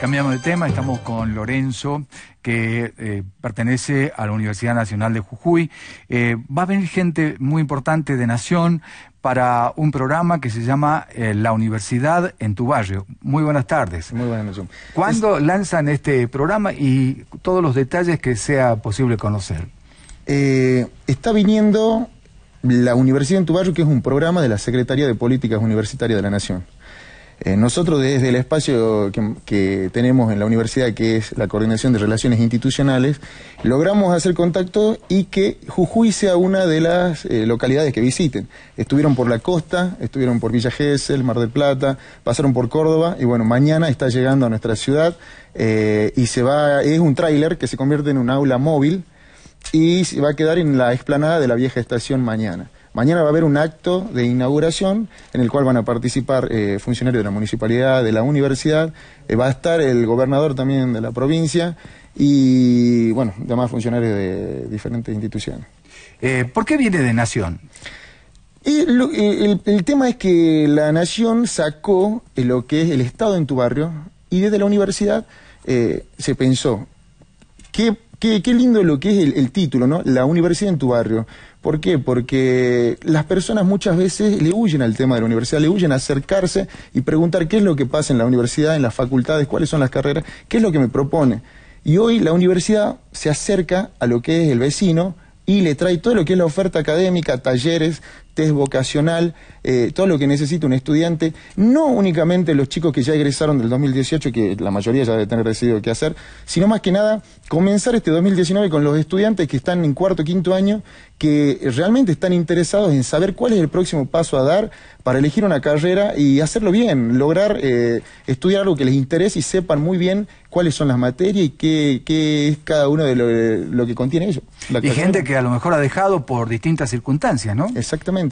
Cambiamos de tema, estamos con Lorenzo, que eh, pertenece a la Universidad Nacional de Jujuy. Eh, va a venir gente muy importante de Nación para un programa que se llama eh, La Universidad en tu barrio. Muy buenas tardes. Muy buenas noches. ¿Cuándo lanzan este programa y todos los detalles que sea posible conocer? está viniendo la Universidad en tu barrio, que es un programa de la Secretaría de Políticas Universitarias de la Nación. Eh, nosotros desde el espacio que, tenemos en la universidad, que es la Coordinación de Relaciones Institucionales, logramos hacer contacto y que Jujuy sea una de las eh, localidades que visiten. Estuvieron por la costa, estuvieron por Villa Gesell, Mar del Plata, pasaron por Córdoba y bueno, mañana está llegando a nuestra ciudad eh, y se va, es un tráiler que se convierte en un aula móvil y se va a quedar en la explanada de la vieja estación mañana. Mañana va a haber un acto de inauguración en el cual van a participar eh, funcionarios de la municipalidad, de la universidad, eh, va a estar el gobernador también de la provincia y, bueno, demás funcionarios de diferentes instituciones. Eh, ¿Por qué viene de Nación? el, el, tema es que la Nación sacó lo que es el Estado en tu barrio y desde la universidad se pensó, ¿qué Qué, lindo lo que es el, título, ¿no? La universidad en tu barrio. ¿Por qué? Porque las personas muchas veces le huyen al tema de la universidad, le huyen a acercarse y preguntar qué es lo que pasa en la universidad, en las facultades, cuáles son las carreras, qué es lo que me propone. Y hoy la universidad se acerca a lo que es el vecino y le trae todo lo que es la oferta académica, talleres, test vocacional, eh, todo lo que necesita un estudiante, no únicamente los chicos que ya egresaron del 2018, que la mayoría ya debe tener decidido qué hacer, sino más que nada comenzar este 2019 con los estudiantes que están en cuarto, quinto año, que realmente están interesados en saber cuál es el próximo paso a dar para elegir una carrera y hacerlo bien, lograr eh, estudiar algo que les interese y sepan muy bien cuáles son las materias y qué, es cada uno de lo, que contiene ello. y gente que a lo mejor ha dejado por distintas circunstancias, ¿no? Exactamente.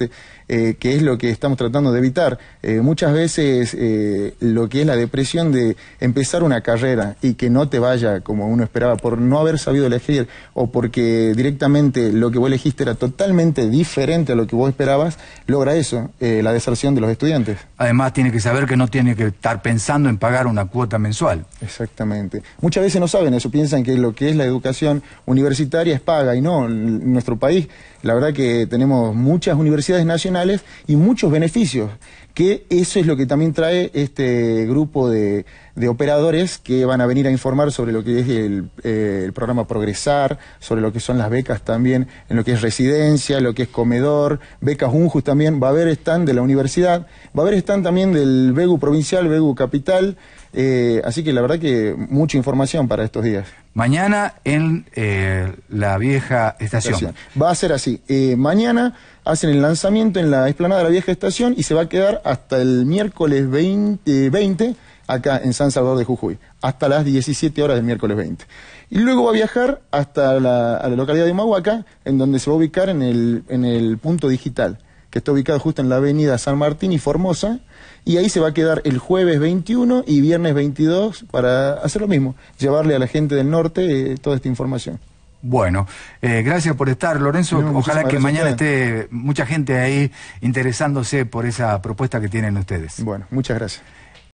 Eh, que es lo que estamos tratando de evitar. Eh, muchas veces eh, lo que es la depresión de empezar una carrera y que no te vaya como uno esperaba por no haber sabido elegir o porque directamente lo que vos elegiste era totalmente diferente a lo que vos esperabas, logra eso, la deserción de los estudiantes. Además tiene que saber que no tiene que estar pensando en pagar una cuota mensual. Exactamente. Muchas veces no saben eso, piensan que lo que es la educación universitaria es paga y no, en nuestro país la verdad que tenemos muchas universidades nacionales y muchos beneficios, que eso es lo que también trae este grupo de, operadores que van a venir a informar sobre lo que es eh, el, programa Progresar, sobre lo que son las becas también, en lo que es residencia, lo que es comedor, becas UNJUS también, va a haber stand de la universidad, va a haber stand también del BEGU provincial, BEGU capital, eh, así que la verdad que mucha información para estos días. Mañana en eh, la vieja estación. Va a ser así. Eh, mañana hacen el lanzamiento en la explanada de la vieja estación y se va a quedar hasta el miércoles 20, 20 acá en San Salvador de Jujuy, hasta las 17 horas del miércoles 20. Y luego va a viajar hasta la, localidad de Mahuaca, en donde se va a ubicar en el, en el punto digital que está ubicado justo en la avenida San Martín y Formosa, y ahí se va a quedar el jueves 21 y viernes 22 para hacer lo mismo, llevarle a la gente del norte eh, toda esta información. Bueno, eh, gracias por estar, Lorenzo. Ojalá que mañana esté mucha gente ahí interesándose por esa propuesta que tienen ustedes. Bueno, muchas gracias.